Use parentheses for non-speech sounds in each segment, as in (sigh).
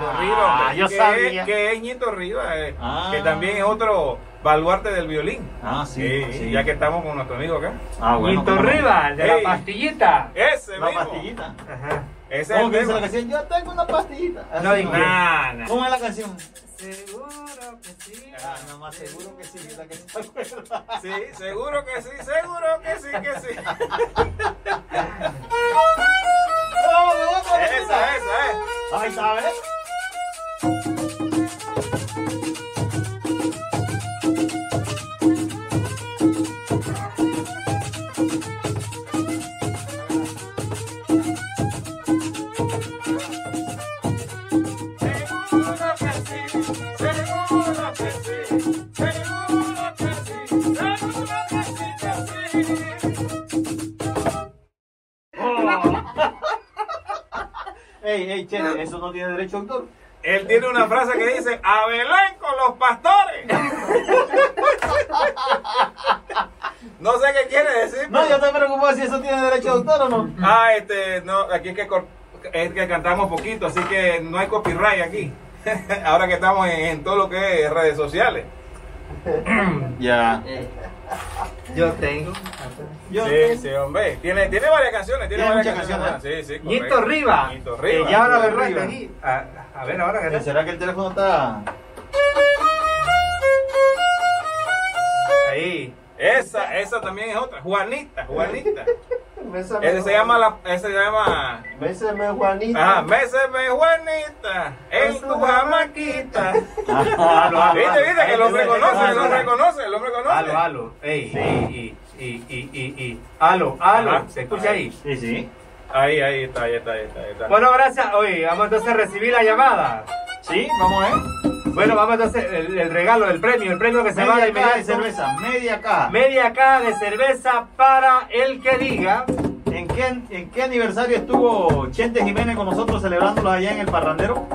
Ñito Ah, Rivas, yo que, sabía. Es, que es Ñito Rivas, eh, Ah. que también es otro baluarte del violín. Ah, sí, Sí, sí. Ya que estamos con nuestro amigo acá. Ah, bueno. El de Ey. la pastillita. Ese La mismo. pastillita. Ajá. Ese es ¿Cómo el que dice la canción? Yo tengo una pastillita. Así, No, ¿y ¿no? Nah, nah. ¿Cómo es la canción? Seguro que sí. Ah, no más seguro que sí, es la que se acuerda. Sí, seguro que sí, seguro que sí, que sí. (laughs) No, no, esa, esa, eh. Ay, ¿sabes? Ey, ey, che, eso no tiene derecho autor. Él tiene una frase que dice, a Belén con los pastores. (laughs) No sé qué quiere decir. No, yo te preocupo si eso tiene derecho autor o no. Ah, este, no, aquí es que, es que cantamos poquito, así que no hay copyright aquí. (laughs) Ahora que estamos en, en todo lo que es redes sociales. (coughs) Ya. Yo tengo. Yo sí, sí, hombre. Tiene, tiene varias canciones, tiene, Tiene varias muchas canciones. buenas. Sí, sí, correcto. Riva. Que Riva. ya ahora aquí. A, a ver, ahora que ¿Será que el teléfono está.? Ahí. Esa, esa también es otra. Juanita, Juanita. (laughs) Ese se llama la, ese se llama. Bésame, Juanita. Ajá, Méseme Juanita, en tu jamaquita. Ah, (laughs) Viste, viste que el hombre conoce, el hombre conoce, el hombre conoce. Aló, aló. Ey, ey, y, y, y, y, y. Aló, aló. Ajá. ¿Se escucha ahí? Sí, sí. Ahí, ahí está, ahí está, ahí está. Ahí está. Bueno, gracias. Oye, vamos entonces a recibir la llamada. Sí, vamos a ver. Bueno, vamos entonces el, el regalo, el premio, el premio que se va de Media caja de cerveza, media caja. Media caja de cerveza para el que diga. ¿En qué, ¿En qué aniversario estuvo Chente Jiménez con nosotros celebrándolo allá en el Parrandero?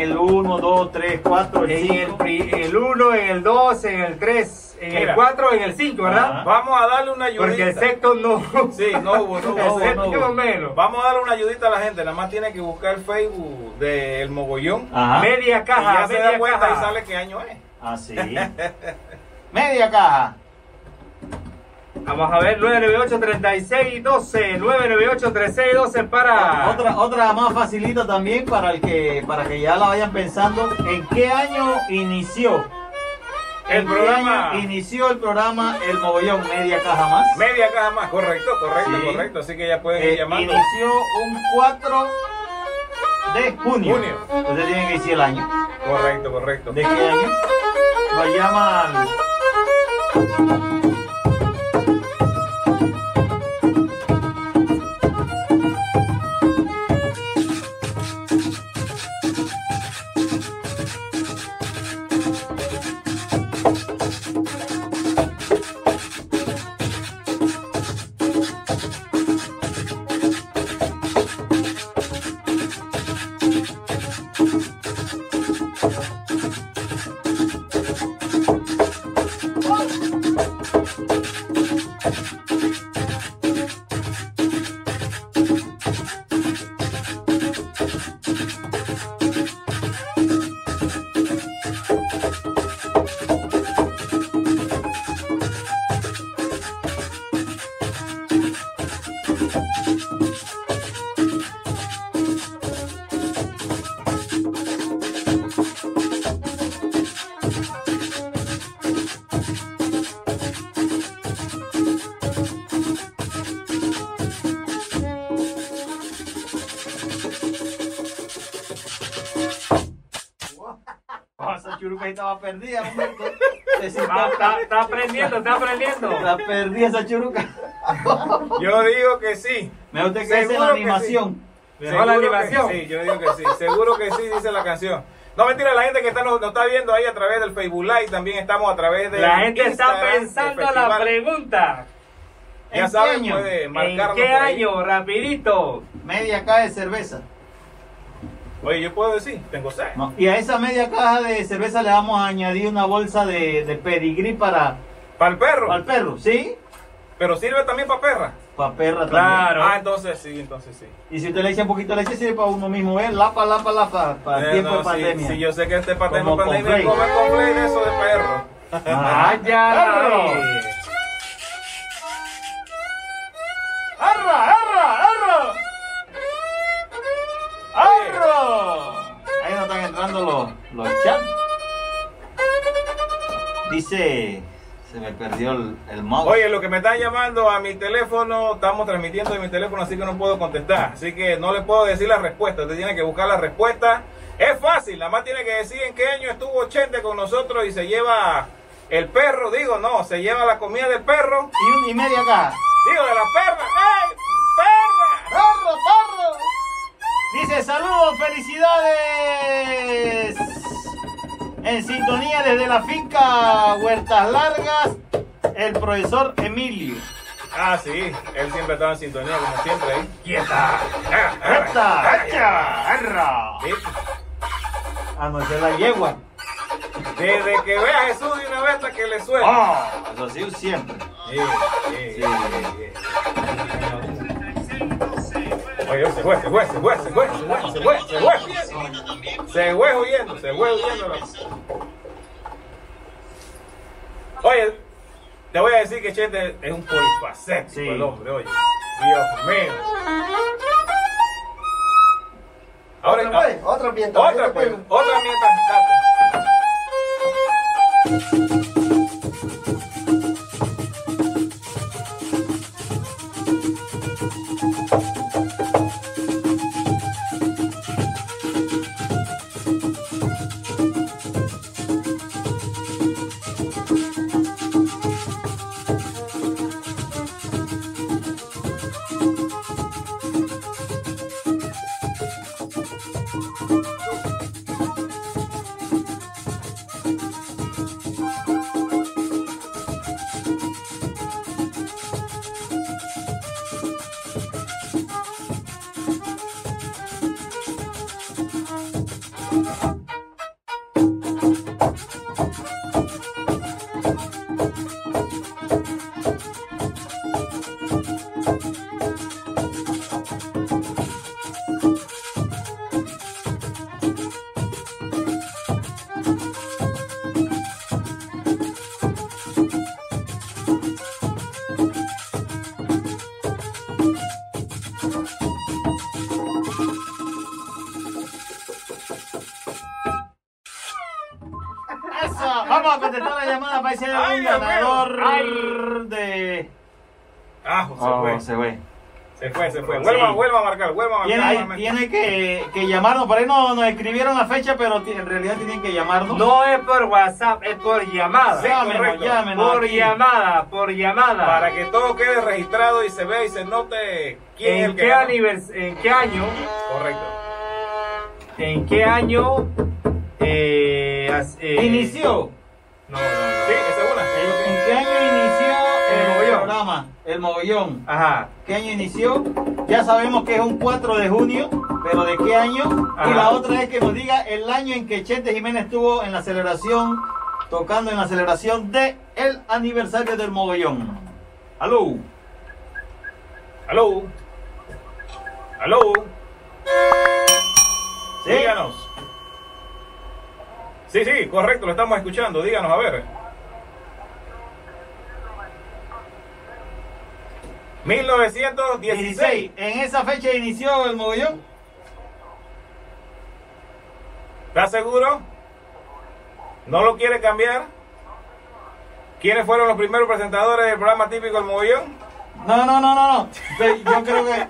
En el 1, 2, 3, 4, el En el 5. pri- en el 1, en el 2, en el 3, en el Mira. 4, en el 5, ¿verdad? Ajá. Vamos a darle una ayudita. Porque el sexto no. Sí, no hubo, no hubo. el séptimo no menos. Vamos a darle una ayudita a la gente. Nada más tiene que buscar el Facebook del Mogollón. Ajá. Media y caja, ya se media da cuenta caja. y sale qué año es. Ah, sí. (laughs) media caja. Vamos a ver, 998-3612, 998-3612 para... Otra, otra más facilita también para el que para que ya la vayan pensando. ¿En qué año inició? El ¿En qué programa. inició el programa El Mogollón Media Caja Más? Media caja más, correcto, correcto, Sí. correcto. Así que ya pueden Eh, ir llamando. inició un 4 de junio. Junio. Ustedes tienen que decir el año. Correcto, correcto. ¿De qué año? Lo llaman. Estaba perdida, Está, está aprendiendo, está aprendiendo. Está perdida esa churuca. Yo digo que sí. Me gusta que Seguro la animación. Mejor la Seguro que animación. Sí, yo digo que sí. Seguro que sí, dice la canción. No mentira, la gente que está, nos, nos está viendo ahí a través del Facebook Live, también estamos a través de La gente está Instagram, pensando del la pregunta. Ya ¿En qué saben, puede ¿En marcarnos qué por ahí. año? Rapidito. Media caja de cerveza. Oye, yo puedo decir, tengo sed. No, Y a esa media caja de cerveza le vamos a añadir una bolsa de, de pedigrí para, Para el perro. para el perro, ¿sí? Pero sirve también para perra. para perra Claro. Ah, entonces sí, entonces sí. también. Y si usted le echa un poquito de leche, sirve para uno mismo, ¿eh? Lapa, lapa, lapa, para el Eh, tiempo no, de sí, pandemia. Sí, yo sé que este tema pandemia come Conflay de eso de perro. Ah, ya. (laughs) Dice, se me perdió el, el mouse. Oye, lo que me están llamando a mi teléfono, estamos transmitiendo de mi teléfono, así que no puedo contestar. Así que no le puedo decir la respuesta. Usted tiene que buscar la respuesta. Es fácil, nada más tiene que decir en qué año estuvo Chente con nosotros y se lleva el perro. Digo, no, se lleva la comida del perro. Y un y medio acá. Digo, de la perra. ¡Ey! ¡Perra! ¡Perro, perro! Dice, saludos, felicidades. En sintonía desde la finca Huertas Largas, el profesor Emilio. Ah, sí, él siempre estaba en sintonía, como siempre ahí. ¡Quieta! ¡Hacha! ¡Arra! Ah, no, es la yegua. Desde que ve a Jesús de una vez hasta que le suena. ¡Ah! Eso sí, siempre. Sí, sí, Sí. sí, sí. Oye, se fue, se fue, se fue, se fue, se fue, se fue, se fue. Se fue huyendo, se fue huyendo. Oye, te voy a decir que Chete es un polifacético Sí. el hombre, oye. Dios mío. Ahora, Otra, pues, otra mientras. otra, pues, otra mientras Se Oh, fue. se fue. Se fue, se fue. Sí. Vuelva, vuelva a marcar, vuelva a marcar. Tiene, tiene que, que llamarnos. Por ahí no, nos escribieron la fecha, pero en realidad tienen que llamarnos. No es por WhatsApp, es por llamada. Sí, llámenos, correcto. llámenos. por aquí. llamada, por llamada. Para que todo quede registrado y se vea y se note quién es ¿En el que qué, ¿En qué año? Correcto. ¿En qué año? Eh, as- eh, Inició. No, no, no. Sí, esa es una. ¿En qué año inició El programa? El mogollón. Ajá. ¿Qué año inició? Ya sabemos que es un 4 de junio, pero ¿de qué año? Ajá. Y la otra es que nos diga el año en que Chente Jiménez estuvo en la celebración, tocando en la celebración de el aniversario del mogollón. Aló. Aló. Aló. ¿Sí? Díganos. Sí, sí, correcto, lo estamos escuchando. Díganos, a ver. 1916. 16. ¿En esa fecha inició el mogollón? ¿Estás seguro? ¿No lo quiere cambiar? ¿Quiénes fueron los primeros presentadores del programa típico El Mogollón? No, no, no, no, no. Yo (laughs) creo que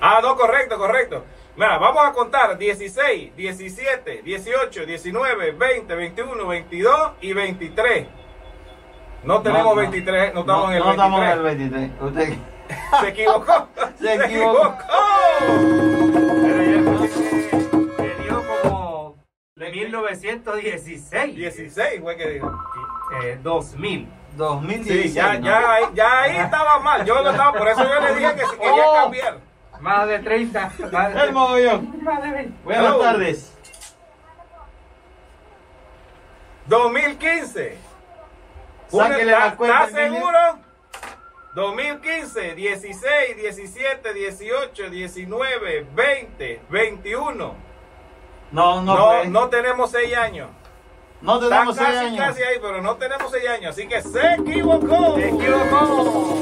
Ah, no, correcto, correcto. Mira, vamos a contar 16, 17, 18, 19, 20, 21, 22 y 23. No tenemos No, no. 23, no estamos no, en el no estamos en el 23. 23. Usted Se equivocó. (laughs) Se equivocó. Pero ya escuché que que dio como 1916. 16 fue que dijo. Eh, 2000. 2016. Sí, ya, ¿no? ya, ahí- ya ahí (laughs) estaba mal. Yo lo estaba, por eso yo le dije que si quería Oh. cambiar. Más de 30. Más de El mogollón. Más de 20. Buenas Hello. tardes. 2015. Sáquele ¿Está, la cuenta, está Emilio. seguro? 2015, 16, 17, 18, 19, 20, 21. No, no, No, fue. no tenemos 6 años. No tenemos seis casi, años. casi ahí, pero no tenemos 6 años. Así que se equivocó. Se equivocó.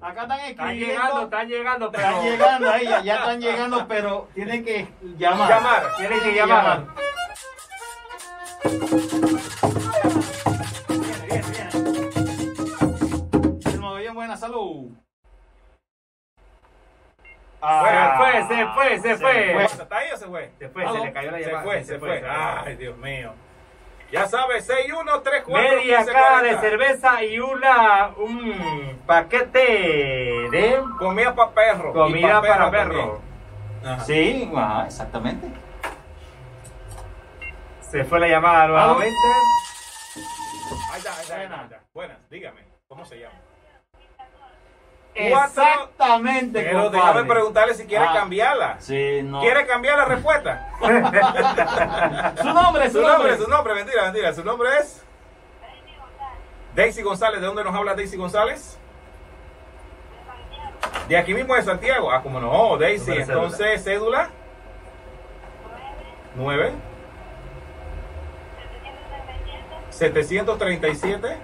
Acá están Están escribiendo. llegando, están llegando, pero Están llegando ahí, ya, ya están llegando, pero tienen que llamar. Llamar. tienen que llamar. Viene, salud. Se fue, se fue, se fue. fue. ¿Está ahí o se fue? Se fue, se le cayó la Se llamada. fue, se fue. Ay, Dios mío. Ya sabes, 6, 1, 3, 4, Media 15, caja 40. de cerveza y una un paquete de Comida para perro. comida pa' para perro. Ajá. Sí, ajá, exactamente. Se fue la llamada nuevamente. Ahí está, ahí está, ahí está, Buenas. ahí está. Buenas, dígame, ¿cómo se llama? Exactamente, Pero compadre. déjame preguntarle si quiere Ah. cambiarla. Sí, no. ¿Quiere cambiar la respuesta? (laughs) Su nombre, su, Su nombre, su nombre, mentira, mentira. Su nombre es Daisy González. ¿De dónde nos habla Daisy González? De aquí mismo de Santiago. Ah, como no, Daisy. De cédula. Entonces, cédula. 9. 737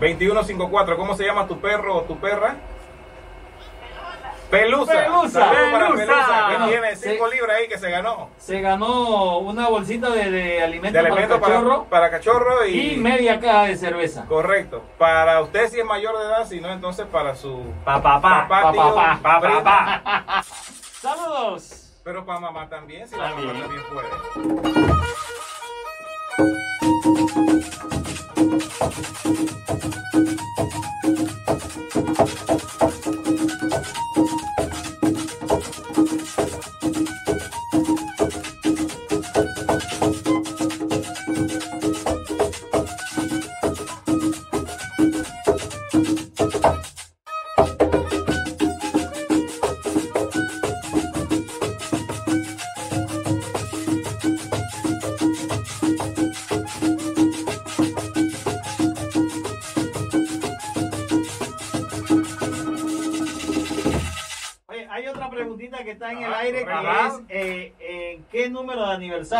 2154. ¿Cómo se llama tu perro o tu perra? Pelusa. Pelusa. Pelusa. Pelusa, que tiene sí. 5 libras ahí que se ganó. Se ganó una bolsita de, de alimento, De alimento para cachorro para cachorro y, y media caja de cerveza. Correcto. Para usted si es mayor de edad, si no, entonces para su Pa, pa, pa. papá, pa, tío, pa, pa, primo. pa, pa. (laughs) Saludos. Pero para mamá también, si la mamá también puede. Oye,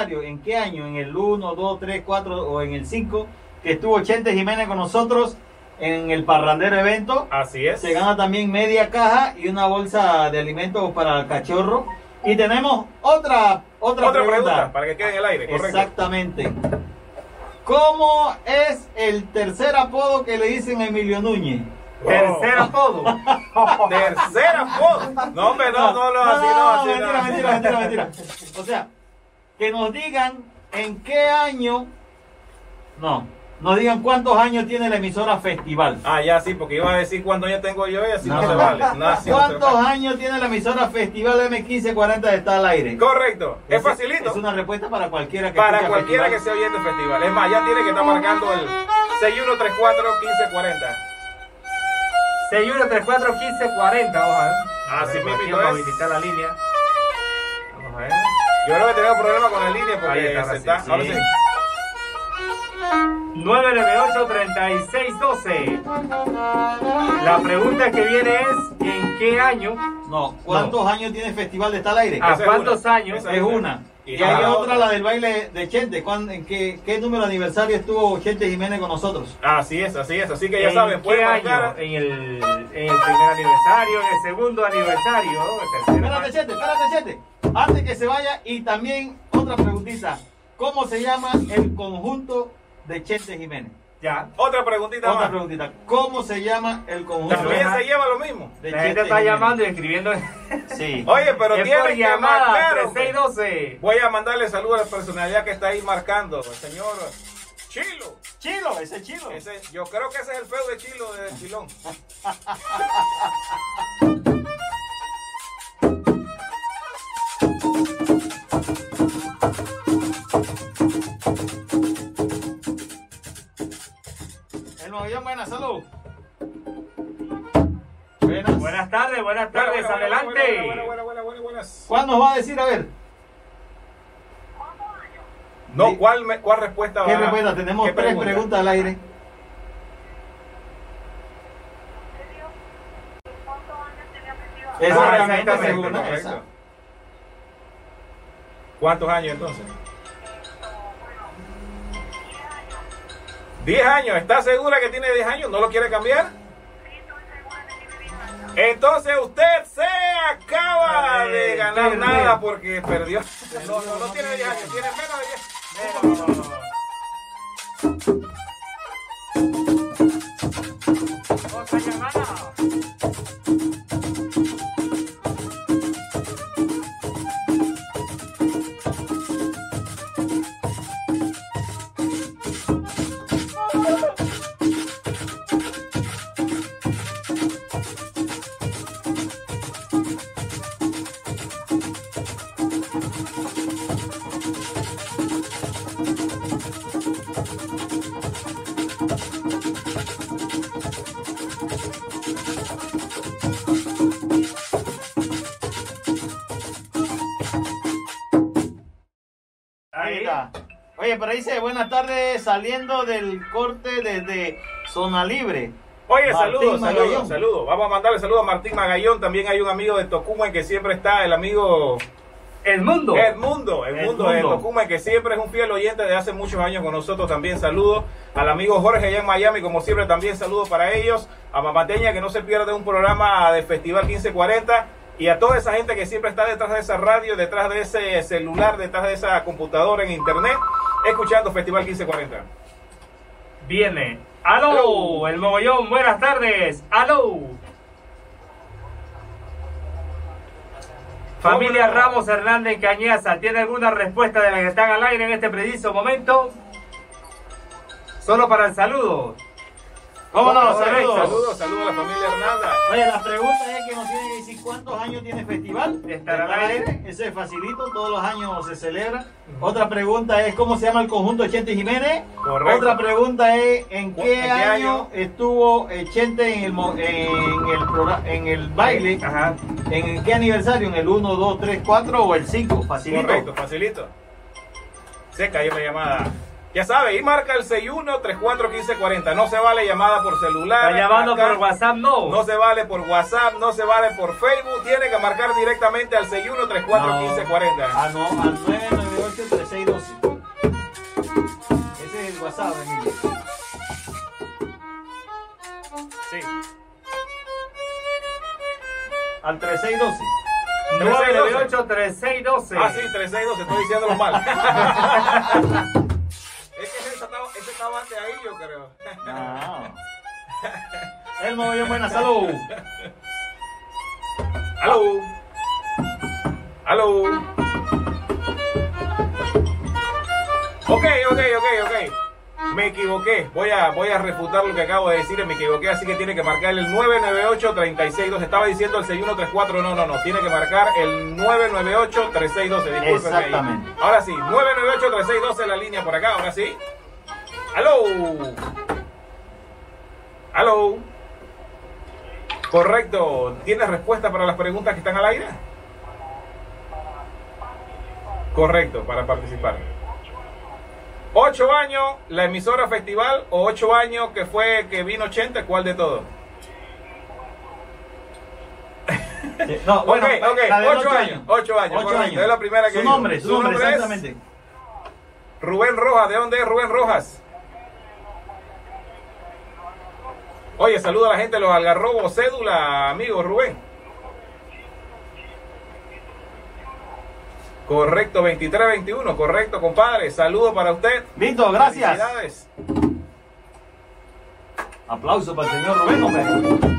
aniversario? ¿En qué año? ¿En el 1, 2, 3, 4 o en el 5? Que estuvo Chente Jiménez con nosotros en el Parrandero evento. Así es. Se gana también media caja y una bolsa de alimentos para el cachorro. Y tenemos otra, otra, Otra pregunta. pregunta. para que quede en el aire, correcto. Exactamente. ¿Cómo es el tercer apodo que le dicen a Emilio Núñez? Tercer apodo. (laughs) Tercera foto. No, hombre, no, no, no, así no, así mentira, no. mentira, mentira, mentira. O sea, que nos digan en qué año. No, nos digan cuántos años tiene la emisora Festival. Ah, ya sí, porque iba a decir cuántos años tengo yo y así no, No. se vale. No, así no se ¿Cuántos vale. años tiene la emisora Festival M1540 de está al aire? Correcto. Es Es- facilito. Es una respuesta para cualquiera que Para cualquiera que Festival. se oyente el festival. Es más, ya tiene que estar marcando el 6134-1540. 6134 1540, vamos a ver. Así mismo. Vamos a habilitar la línea. Vamos a ver. Yo creo que tenemos problema con la línea Ahí porque está, se ahora está. sí, Ahora sí. sí. 998-3612. La pregunta que viene es, ¿en qué año? No, ¿cuántos años tiene Festival de está al aire? Ah, es ¿cuántos una. años? Es una. Y hay otra. otra, la del baile de Chente. ¿Cuán- ¿En qué, qué número de aniversario estuvo Chente Jiménez con nosotros? Así es, así es. Así que ya ¿En saben, pueden año? marcar. ¿En el, en el primer aniversario, en el segundo aniversario, el Espérate, Chete, espérate, Chete. Antes que se vaya, y también otra preguntita. ¿Cómo se llama el conjunto de Chente Jiménez? Ya. Otra preguntita Otra más. preguntita. ¿Cómo se llama el conjunto También se lleva lo mismo. de La gente está llamando y escribiendo. Sí. (laughs) Oye, pero es tienen que llamada, marcar. hombre. 3612. Voy a mandarle saludos a la personalidad que está ahí marcando. El señor Chilo. Chilo, ese chilo. Ese, yo creo que ese es el feo de Chilo de Chilón. (laughs) Salud. Buenas. Buenas tardes, buenas Buena, tardes, buena, buena, adelante. buena. ¿Cuándo nos va a decir? A ver. No. ¿cuál, me- cuál respuesta ¿Qué va? respuesta? Tenemos ¿Qué tres pregunta? preguntas al aire. Exactamente, según correcto. esa. ¿Cuántos años entonces? 10 años. ¿Está segura que tiene 10 años? ¿No lo quiere cambiar? Entonces usted se acaba de ganar nada porque perdió. No, no, no tiene 10 años, tiene menos de 10. Saliendo del corte desde Zona Libre. Oye, Martín saludos, saludos, Magallón. saludos. Vamos a mandarle saludos a Martín Magallón. También hay un amigo de Tocumen que siempre está, el amigo El mundo. Edmundo, Edmundo de Edmundo. Tocumen, que siempre es un fiel oyente de hace muchos años con nosotros. También saludos al amigo Jorge allá en Miami, como siempre, también saludos para ellos. A Mamateña, que no se pierde un programa de Festival 1540. Y a toda esa gente que siempre está detrás de esa radio, detrás de ese celular, detrás de esa computadora en internet, escuchando Festival 1540. Viene. ¡Aló! El mogollón, buenas tardes. ¡Aló! Familia. Ramos Hernández Cañaza, ¿tiene alguna respuesta de las que están al aire en este preciso momento? Solo para el saludo. ¿Cómo no? Correcto, Saludos. Saludos, saludos a la familia Hernanda. Oye, la pregunta es que nos tiene que decir cuántos años tiene el festival. De estar al aire. Eso es facilito, todos los años se celebra. Otra pregunta es cómo se llama el conjunto Chente Jiménez. Correcto. Otra pregunta es en qué, ¿En qué año, año? estuvo eh, Chente en el, mo- en el, progra- en el baile. Ajá. ¿En qué aniversario? ¿En el 1, 2, 3, 4 o el 5? Facilito. Correcto, facilito. Se cayó la llamada. Ya sabe, y marca el 61341540. No se vale llamada por celular. Está llamando acá. por WhatsApp, no. No se vale por WhatsApp, no se vale por Facebook. Tiene que marcar directamente al 61341540. Ah, no, al 998-3612. Ese es el WhatsApp, Emilio. Sí. Al 3612. 998-3612. Ah, sí, 362, estoy diciéndolo mal. (laughs) ese estaba, antes ahí, yo creo. No. El mogollón buena salud. Aló. Aló. Ok, ok, ok, ok. Me equivoqué. Voy a, voy a refutar lo que acabo de decir. Me equivoqué, así que tiene que marcar el 998-362. Estaba diciendo el 6134. No, no, no. Tiene que marcar el 998-362. Discúlpeme ahí. Exactamente. Ahora sí, 998-362 la línea por acá. Ahora sí. Aló. Aló. Correcto. ¿Tienes respuesta para las preguntas que están al aire? Correcto, para participar. ¿Ocho años la emisora festival o ocho años que fue que vino 80? ¿Cuál de todo? No, bueno, ok, ok, ocho años. Ocho años, Ocho correcto, años. es la primera que Su digo. nombre, su, nombre, es exactamente. Rubén Rojas. ¿De dónde es Rubén Rojas? Oye, saluda a la gente de los algarrobos. Cédula, amigo Rubén. Correcto, 23-21, correcto, compadre. Saludo para usted. Víctor, gracias. Felicidades. Aplauso para el señor Rubén, hombre.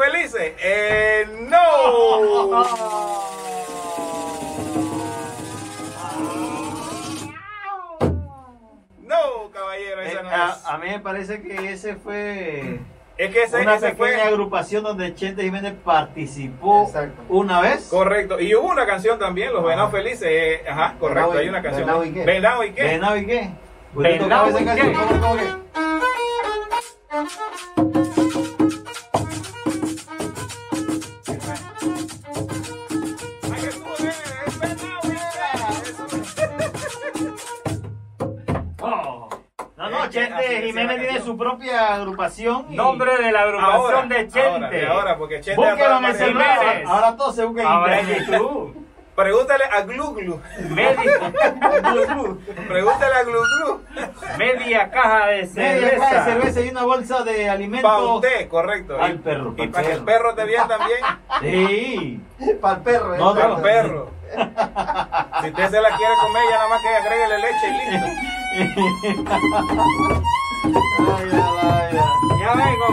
Felices. Eh, no. No, caballero, Eh, esa no a, es. a mí me parece que ese fue Es que ese, una ese pequeña fue. agrupación donde Chente Jiménez participó Exacto. una vez. Correcto. Y hubo una canción también, Los Venados. Felices. eh, ajá, correcto, Venado y- hay una canción. Venado y qué. Venado y qué. ¿Venado y qué? Venado y qué. Chente Jiménez tiene su propia agrupación. y- Nombre de la agrupación Ahora, de ahora, Chente. de ahora, porque Chente Búsquelo en el aparece- celular. Jiménez. Ahora, ahora todo se busca en Ahora en. YouTube. Pregúntale a Glu Glu. Pregúntale a Glu Glu. media caja de Media caja de cerveza. y una bolsa de alimentos. usted, correcto. Al Y- perro, Y para que el perro. te vea también. Sí. Para el perro. No, Para el perro. Si usted se la quiere comer, ya nada más que agréguele leche y listo. (laughs) Ya vengo.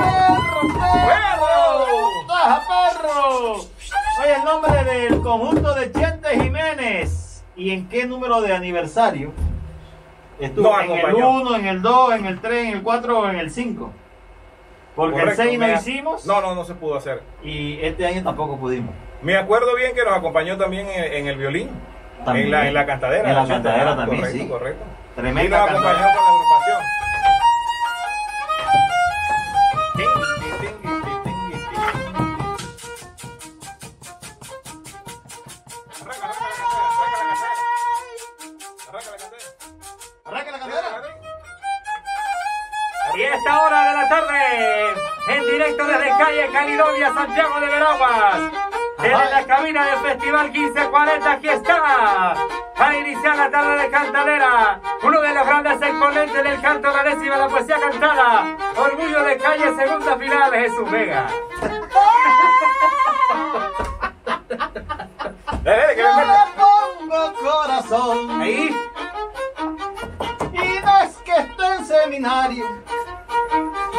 ¡Perro! ¡Taja, perro! Oye, el nombre del conjunto de Chente Jiménez. ¿Y en qué número de aniversario? Estuvo Nos en el acompañó. 1, en el 2, en el 3, en el 4 o en el 5. Porque Correcto, el 6 no hicimos No, no, no se pudo hacer. y este año tampoco pudimos. Me acuerdo bien que nos acompañó también en, en el violín. También. En la, en la cantadera. En la ¿no? cantadera Ah, también, correcto, sí. Correcto. Y Tremenda nos acompañó cantadera. con la agrupación. Y esta hora de la tarde, en directo desde calle Caledonia, Santiago de Veraguas, desde la cabina del Festival 1540, aquí está, para iniciar la tarde de cantadera, uno de los grandes exponentes del canto y de la poesía cantada, orgullo de calle, segunda final, Jesús Vega. (laughs) Dale, que le pongo corazón. Ahí, Y no es que esté en seminario.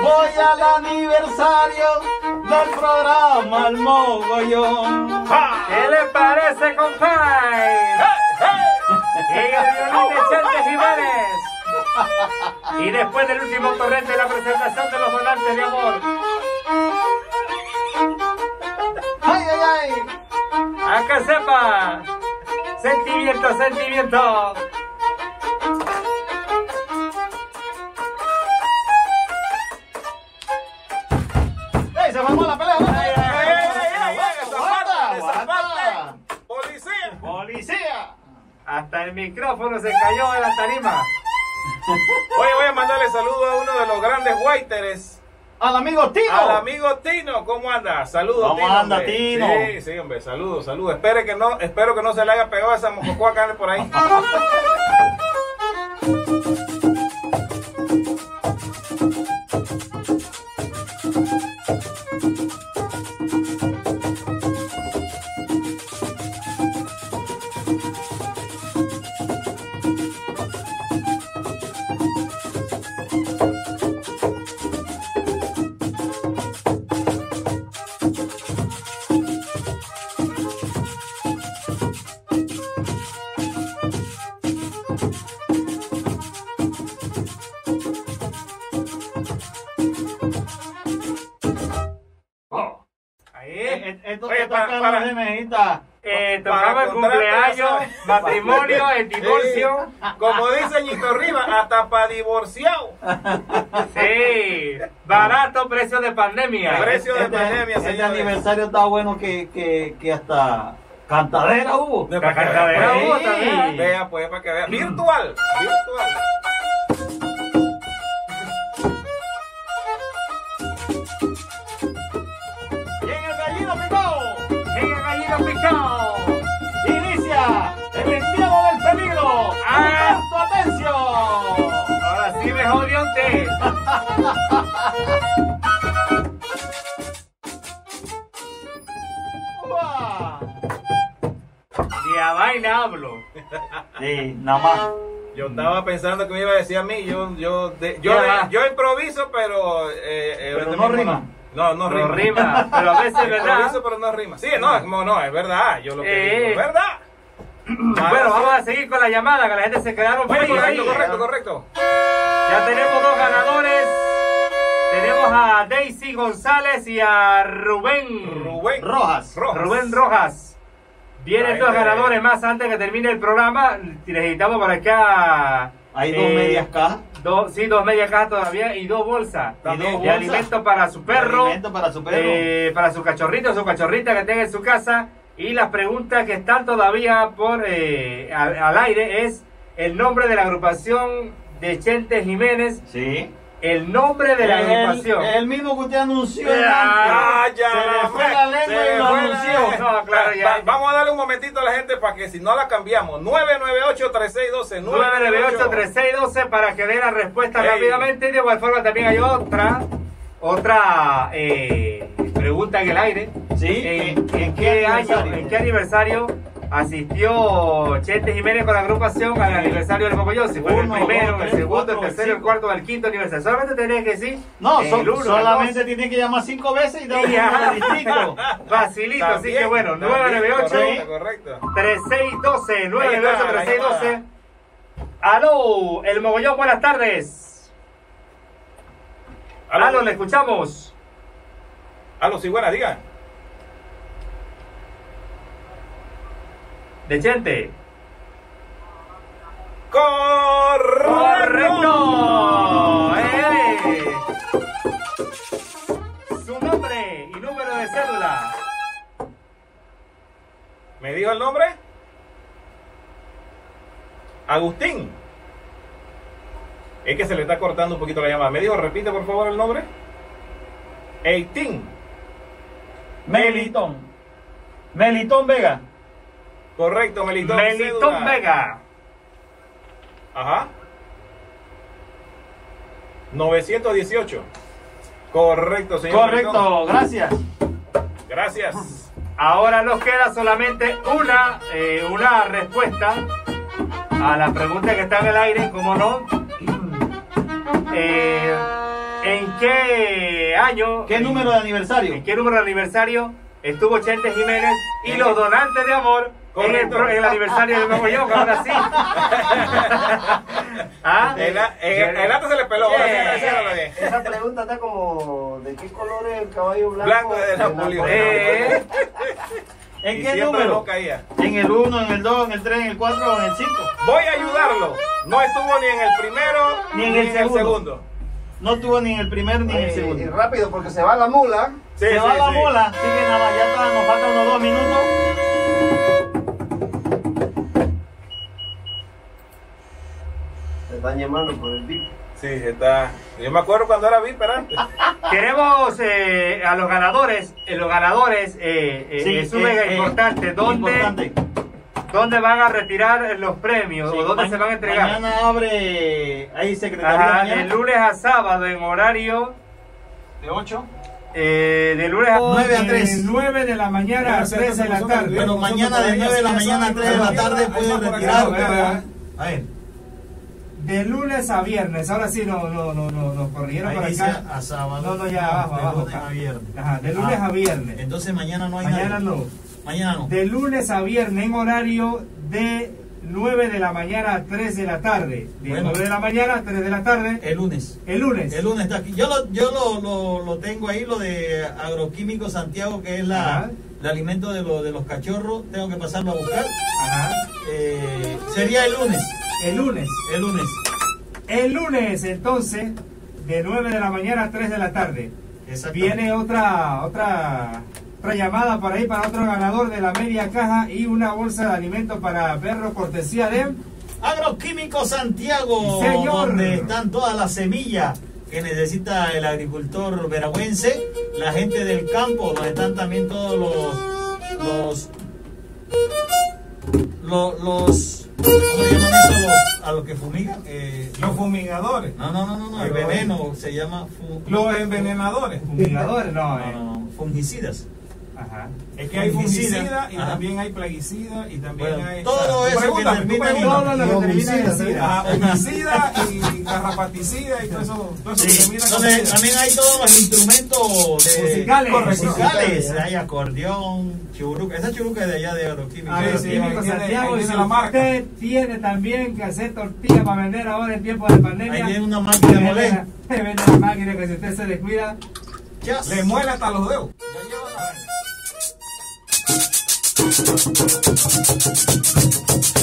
Voy al aniversario del programa El Mogollón. ¿qué le parece, compadre? Y Jiménez. Y después del último torrente, la presentación de los donantes de amor. ¡Ay, ay, ay! A que sepa. Sentimiento, sentimiento. Micrófono se cayó de la tarima. (laughs) Oye, voy a mandarle saludo a uno de los grandes whiteres. ¡Al amigo Tino! Al amigo Tino, ¿cómo anda? Saludos, ¿Cómo Tino. anda, hombre. Tino? Sí, sí, hombre, saludos, saludos. Espere que no, espero que no se le haya pegado esa mococoa por ahí. Ahí. (laughs) divorcio. Sí. Como dice Ñito Rivas, hasta para divorciado. Sí. Barato precio de pandemia. Precio de Este- pandemia, Este señores. aniversario está bueno que, que, que hasta cantadera hubo. De- La cantadera Sí. hubo también. Vea, pues, para que vea. Virtual, virtual. Y en el gallino picado En el gallino picado. Ah. ¡Atento, atención! Ahora sí me. ¡Uah! Y a vaina hablo. Sí, nada más. Yo estaba pensando que me iba a decir a mí. Yo, yo, de- yo, de- yo improviso, pero. eh, eh, Pero no rima. No, no No rima. rima, pero a veces, (laughs) ¿verdad? Improviso, pero no rima. Sí, no, como no, es verdad. Yo lo que Eh. digo, es verdad. Bueno, vamos a seguir con la llamada, que la gente se quedaron Bueno, fríos ahí. correcto, correcto, correcto. Ya tenemos dos ganadores. Tenemos a Daisy González y a Rubén. Rubén Rojas. Rojas. Rubén Rojas. Vienen Ahí dos ganadores más antes que termine el programa. Necesitamos por acá. Hay dos eh, medias cajas. Dos, sí, dos medias cajas todavía y dos bolsas. Y dos de bolsas. alimento para su perro. Alimento para su perro. eh, para su cachorrito o su cachorrita que tenga en su casa. Y las preguntas que están todavía por eh, al, al aire es el nombre de la agrupación de Chente Jiménez. Sí. El nombre de la el, agrupación. el mismo que usted anunció. Ah, antes. ya, Se le fue la lengua se y lo fue la- anunció. No, claro, ya. Va- Vamos a darle un momentito a la gente para que si no la cambiamos. 998-3612. 998-3612 para que dé la respuesta Ey. rápidamente. De igual forma también hay otra, otra eh, pregunta en el aire. Sí, ¿En, ¿en- en en qué qué año, en qué aniversario asistió Chente Jiménez con la agrupación al aniversario del Mogollón? Si fue el primero, dos, el segundo, cuatro, el tercero, el cuarto, el quinto aniversario. Solamente tenés que decir No, el uno, solamente dos. tiene que llamar cinco veces y dar distrito. (laughs) Facilito, así que bueno, también, 998 Correcto, correcto. 3612, Ahí 998 está, ahí 3612. Aló, el mogollón, buenas tardes. Aló, le escuchamos. Aló, sí, buena, diga. De Chente. Correcto. ¡Correcto! ¡Eh! Su nombre y número de cédula. ¿Me dijo el nombre? Agustín. Es que se le está cortando un poquito la llamada. ¿Me dijo, repite por favor el nombre? Eitín. Melitón. Melitón Vega. Correcto, Melitón. Melitón cédula. Vega. Ajá. 918. Correcto, señor. Melitón. Correcto, gracias. Gracias. Ahora nos queda solamente una, eh, una respuesta a la pregunta que está en el aire, como no. Eh, ¿En qué año? ¿Qué número de aniversario? ¿En qué número de aniversario estuvo Chente Jiménez y los donantes de amor en el, en el aniversario de Nuevo York? Ahora sí. (laughs) ¿Ah? El, el, el gato se le peló. ahora sí, Yeah. ahora sí, ahora bien. Esa pregunta está como, ¿de qué color es el caballo blanco? Blanco de Napoleón. Eh, ¿En Y qué número? no caía. ¿En el 1, en el 2, en el 3, en el 4 o en el 5? Voy a ayudarlo. No estuvo ni en el primero Ni en el segundo. No tuvo ni en el primero ni en el Eh, y segundo. rápido, porque se va la mula. Sí, Se sí, va la sí. bola, así que nada ya está, nos faltan unos dos minutos. Se están llamando por el VIP. Sí, está. Yo me acuerdo cuando era Viper antes. (laughs) Queremos eh, a los ganadores, eh, los ganadores, eh, eh, Sí, es un eh, eh, importante, ¿dónde, Importante. ¿Dónde van a retirar los premios Sí, o dónde se van a entregar? Mañana abre, hay secretaría Ajá, mañana. de lunes a sábado en horario de 8. eh, de lunes a 9 a 3. 9 de la mañana a 3 de la tarde. Bueno, mañana de 9 de la mañana a 3 de la tarde puede retirar. A ver, De lunes a viernes, ahora sí no, no, no, no, nos corrigieron ahí dice acá. a sábado. No, no, ya abajo, de abajo. lunes a viernes. Ajá, de lunes Ah, a viernes. Entonces mañana no hay Mañana nadie. no. Mañana no. De lunes a viernes en horario de 9 de la mañana a 3 de la tarde. De Bueno. 9 de la mañana a 3 de la tarde. El lunes. El lunes. El lunes está aquí. Yo lo, yo lo, lo, lo tengo ahí, lo de Agroquímico Santiago, que es la, Ajá. el alimento de, de los cachorros. Tengo que pasarlo a buscar. Ajá. Eh, sería el lunes. El lunes. El lunes. El lunes, entonces, de 9 de la mañana a 3 de la tarde. Viene otra, otra, otra llamada por ahí para otro ganador de la media caja y una bolsa de alimento para perro cortesía de... Agroquímico Santiago, señor. donde están todas las semillas que necesita el agricultor veragüense, la gente del campo, donde están también todos los los los, los a los que fumigan? Eh, Los fumigadores, no, no, no, no, no, el veneno se llama fu- los envenenadores. Fumigadores, no, no, no, no, fungicidas. Ajá. Es que hay Fungicida. fungicida y Ajá. también hay plaguicida y también Bueno, hay. todo eso que Pregúntame, tú termina en-. Todo lo que termina en sida. Ah, homicida y garrapaticida y todo eso. Todo eso que Sí, termina con entonces sida. también hay todos los instrumentos de Musicales. Correcto. musicales. Hay acordeón, churuca. Esa churuca es de allá de Agroquímica. A Sí, tiene- Santiago, tiene la marca. usted tiene también que hacer tortilla para vender ahora en tiempo de pandemia. Ahí tiene una máquina de moler. (laughs) Vende la máquina que si usted se descuida, Ya. Le muele hasta los dedos. Thank you.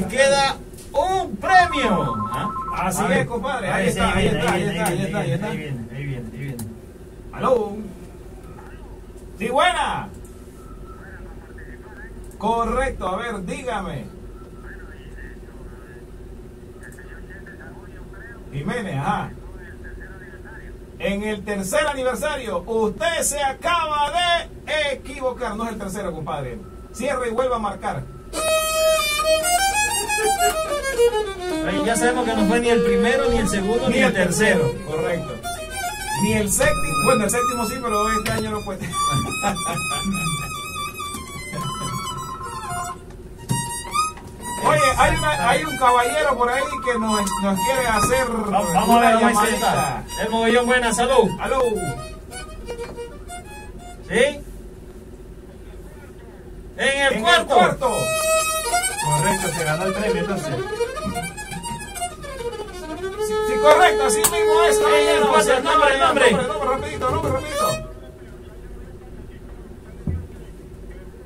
Queda un premio. ¿Ah? Así A ver. es, compadre. Ahí está, ahí está, ahí está, ahí viene, está, ahí viene, está. Ahí viene, ahí viene, ahí viene. Aló. Sí, buena. Correcto, a ver, dígame. Jiménez, ajá. En el tercer aniversario, usted se acaba de equivocar. No es el tercero, compadre. Cierra y vuelva a marcar. Ya sabemos que no fue ni el primero, ni el segundo, ni, el tercero. Correcto. Ni el séptimo. Bueno, el séptimo sí, pero este año no puede. (laughs) Oye, hay, una- hay un caballero por ahí que nos, nos quiere hacer Va- Vamos a ver, vamos a. El mogollón buena, salud. Aló. ¿Sí? En el En cuarto. el cuarto. Correcto, se ganó el premio entonces. Sí, sí, correcto, así mismo es. cuarto, Se el nombre, el nombre. de- nombre, rapidito, nombre, rapidito.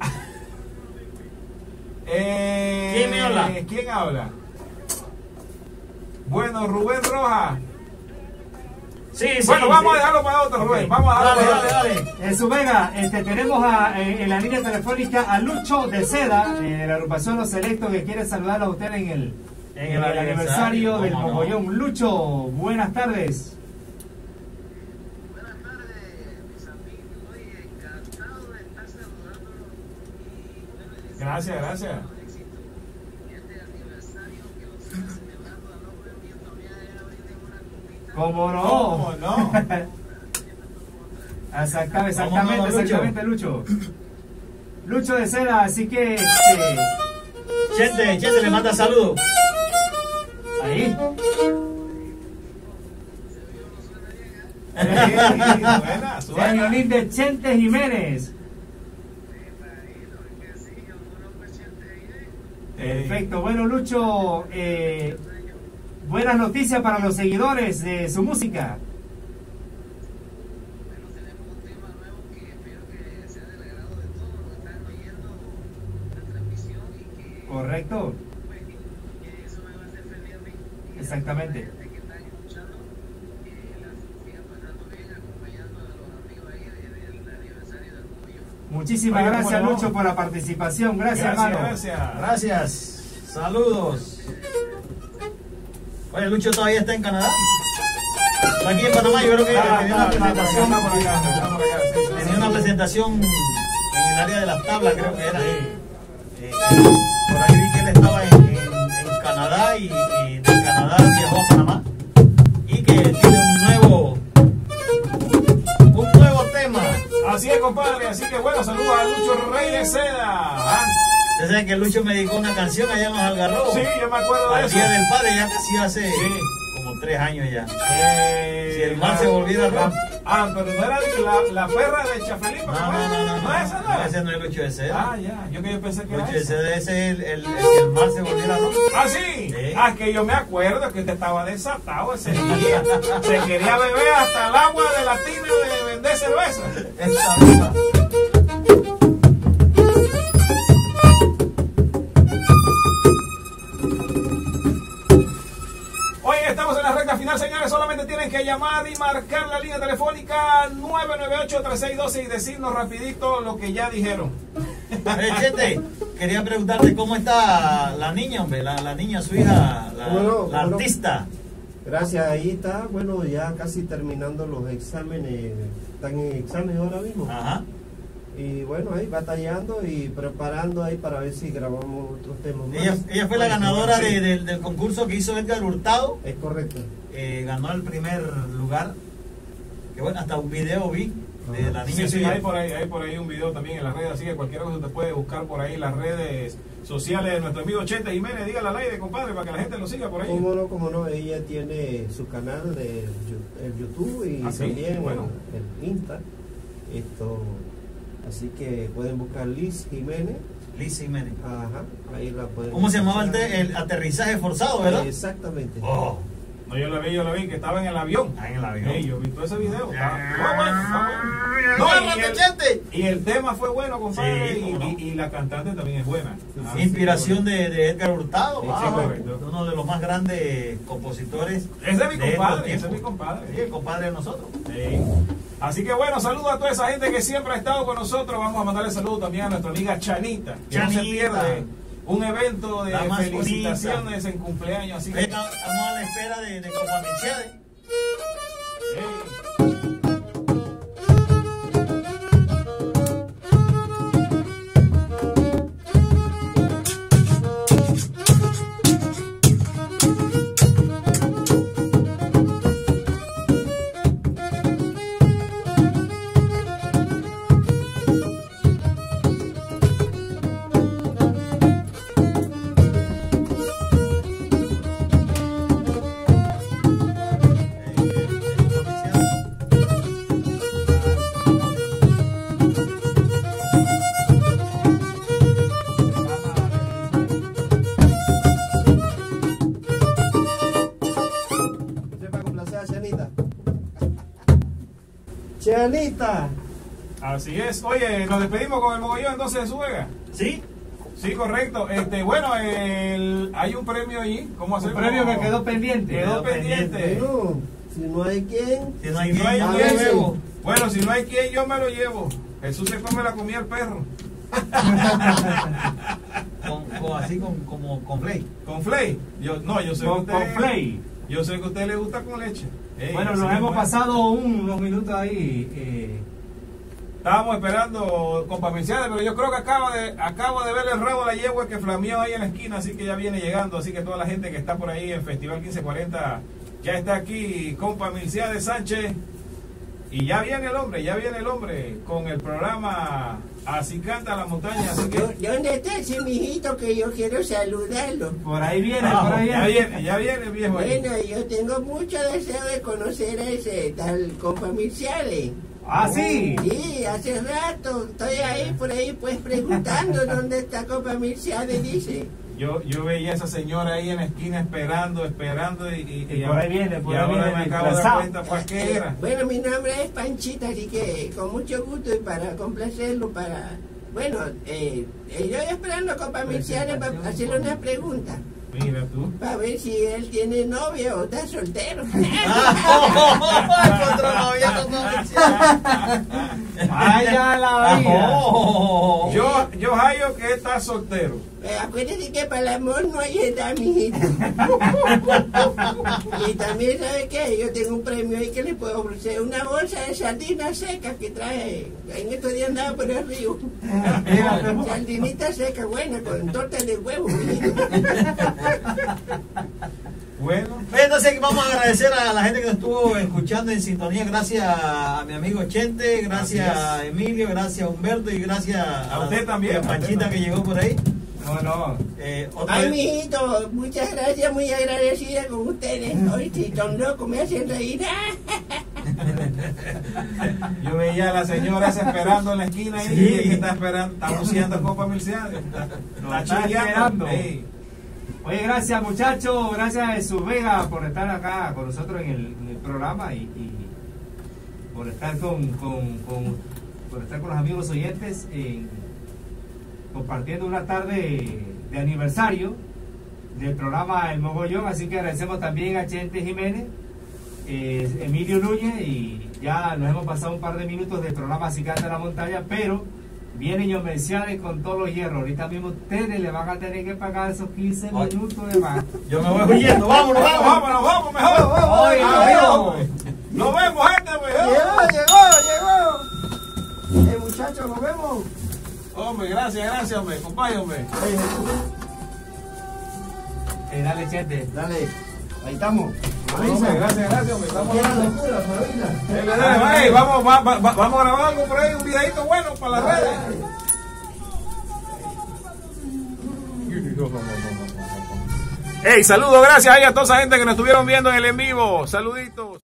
(laughs) Eh, ¿Quién me habla? ¿Quién habla? Bueno, Rubén Roja. Sí, sí. bueno, vamos sí. a dejarlo para otro, Rubén. Ok. Vamos a dejarlo Dale, para dale, otro. dale. En su vega, este, tenemos a- en, en la línea telefónica a Lucho de Seda, eh, de la agrupación Los Selectos, que quiere saludarlo a usted en el, en el aniversario del no. Mogollón. Lucho, buenas tardes. Buenas tardes, mis amigos. Oye, encantado de estar les Gracias, gracias. deseo éxito en este aniversario que lo están celebrando a nombre mío también allá ahorita en una copita. ¿Cómo no? ¿Cómo no? (laughs) Exactamente, ¿Cómo exactamente, no, Lucho? exactamente, Lucho. Lucho de Seda, así que este, Chente, Chente le manda saludos. ahí. (laughs) suena. (laughs) Señorín de Chente Jiménez. Perfecto. Bueno, Lucho, eh, buenas noticias para los seguidores de su música. Correcto. Exactamente. Muchísimas Oye, gracias. Lucho, por la participación. Gracias, Gracias, hermano. gracias. Gracias. Saludos. Oye, Lucho todavía está en Canadá. Está aquí en Panamá, yo creo que Ah, tenía una presentación. acá, sí, sí, Tenía una presentación en el área de las tablas, creo que era. Eh, por ahí vi que él estaba en, en- en Canadá y, y de Canadá viajó a Panamá. Y que tiene un nuevo, un nuevo tema. Así es, compadre. Así que bueno, saludos a Lucho Rey de Seda. Ah, Ya saben que Lucho me dedicó una canción allá en los Algarrobos. Sí, yo me acuerdo de Al eso. Día del Padre, ya casi hace Sí. como tres años ya. Eh, Si el mar se volviera rojo. Ah, pero no era de la, la perra de Chafelipa. No, no, no, no. No, esa no era. Ese no es Lucho de Seda. Ah, ya. Yo que yo pensé que era Lucho de esa. Seda ese es el, el, el que el mar se volviera rojo. Ah, sí. Sí. Ah, que yo me acuerdo que usted estaba desatado ese día. Se quería beber hasta el agua de la tina de vender cerveza. (laughs) Esta tienen que llamar y marcar la línea telefónica 998-3612 y decirnos rapidito lo que ya dijeron. (laughs) Chete, quería preguntarte cómo está la niña, hombre, la, la niña, su hija, la, artista. Gracias, ahí está, bueno, ya casi terminando los exámenes, están en examen ahora mismo. Ajá. Y bueno, ahí batallando y preparando ahí para ver si grabamos otros temas más. Ella, ella fue la ganadora Sí, de- del, del concurso que hizo Edgar Hurtado. Es correcto. Eh, ganó el primer lugar. Que bueno, hasta un video vi de la niña Sí, sí, hay por ahí, hay por ahí un video también en las redes, así que cualquier cosa te puede buscar por ahí en las redes sociales de nuestro amigo Chente Jiménez. Dígale al aire, compadre, para que la gente lo siga por ahí. Cómo no, cómo no, ella tiene su canal de YouTube y Ah, sí, también bueno. el, el Insta. Esto, así que pueden buscar Liz Jiménez. Liz Jiménez. Ajá, ahí la pueden ¿Cómo se llamaba el, el aterrizaje forzado, verdad? Exactamente. Oh, No, yo lo vi, yo lo vi, que estaba en el avión. ahí en el avión. Sí, yo vi todo ese video. Bueno, está bueno. ¡No, y, el, Chente! y el tema fue bueno, compadre, Sí, y, no. y- y la cantante también es buena. Ah, Inspiración de, de Edgar Hurtado, uno de los más grandes compositores. Ese es mi compadre, ese es mi compadre. Sí, el compadre de nosotros. Sí. Así que bueno, saludos a toda esa gente que siempre ha estado con nosotros. Vamos a mandarle saludos también a nuestra amiga Chanita, que no se Chanita. pierde un evento de felicitaciones en cumpleaños. Así que, Estamos a la espera de, de Copa Mercedes. Así es. Oye, nos despedimos con el mogollón entonces de su Vega. ¿Sí? Sí, correcto. Este, bueno, el- hay un premio allí. ¿Cómo hacer? Un premio que quedó pendiente. Quedó Quedó pendiente. Bueno, si no hay quien, Si no hay Si no hay quien, bueno, si no hay quien, yo me lo llevo. Jesús se come la comida al perro. (laughs) Con, con- así con, como con Flay. Con Flay. Yo, no, yo sé que Con, usted. con Flay. Yo sé que a usted le gusta con leche. Bueno, nos hemos bueno. pasado un- unos minutos ahí. eh, Estábamos esperando Copa Mercedes, pero yo creo que acaba de, acabo de ver el rabo de la yegua que flameó ahí en la esquina, así que ya viene llegando. Así que toda la gente que está por ahí en Festival 1540 ya está aquí, compa de Sánchez. Y ya viene el hombre, ya viene el hombre con el programa Así canta la montaña. Así que ¿Dónde está ese mijito que yo quiero saludarlo? por ahí viene, por ahí ya viene. ya viene el viejo ahí. Bueno, yo tengo mucho deseo de conocer a ese tal compa Mirciale. Ah, sí. Sí, hace rato estoy ahí por ahí pues preguntando (laughs) dónde está compa Mirciale, dice. Yo, yo veía a esa señora ahí en la esquina esperando, esperando y, y- Y por ahí viene, por y ahí ahora viene me acabo de dar cuenta para qué era. Bueno, mi nombre es Panchita, así que con mucho gusto y para complacerlo, para... Bueno, eh, eh, yo esperando a compa Mirciale para hacerle una pregunta. Mira tú. Para ver si él tiene novia o está soltero. (laughs) Encontró novia con comercial. Vaya la vida. Oh. Yo, yo hallo que está soltero. Eh, acuérdate que para el amor no hay edad, mijito. (laughs) y también, ¿sabe qué? Yo tengo un premio ahí que le puedo ofrecer. Una bolsa de sardinas secas que trae. En estos días andaba por el río. (laughs) Sardinita seca, buena, con torta de huevo, mijito. (laughs) Bueno, Entonces vamos a agradecer a la gente que nos estuvo escuchando en sintonía. Gracias a mi amigo Chente, gracias a Emilio, gracias a Humberto y gracias A usted también, a a Panchita que llegó por ahí. No, no. Eh, otra Ay, vez- mijito, muchas gracias, muy agradecida con ustedes. Hoy sí, son locos, me hacen reír. (laughs) yo veía a la señora esperando en la esquina ahí, Sí. que está esperando, está buceando Copa Mercedes. Está, está esperando. Oye, gracias muchachos, gracias a Jesús Vega por estar acá con nosotros en el, en el programa y, y por estar con, con- con- por estar con los amigos oyentes en- compartiendo una tarde de aniversario del programa El Mogollón, así que agradecemos también a Chente Jiménez eh, Emilio Núñez y ya nos hemos pasado un par de minutos del programa Cicata de la Montaña, pero vienen los comerciales con todos los hierros. Ahorita mismo ustedes le van a tener que pagar esos 15 minutos de más. (laughs) Yo me voy huyendo, vámonos, vámonos. Vámonos, vamos mejor. Adiós. oye. Nos vemos, gente. pues. Llegó, llegó, llegó. Eh, muchachos, nos vemos. Hombre, gracias, gracias, hombre. Compadre, hombre. Eh, dale, chete. Dale, ahí estamos. Hombre, gracias, gracias, hombre. Estamos locura. Eh, vamos, va- va- va- vamos a grabar algo por ahí, un videito bueno para las redes. Hey, saludos, gracias ahí a toda esa gente que nos estuvieron viendo en el en vivo. Saluditos.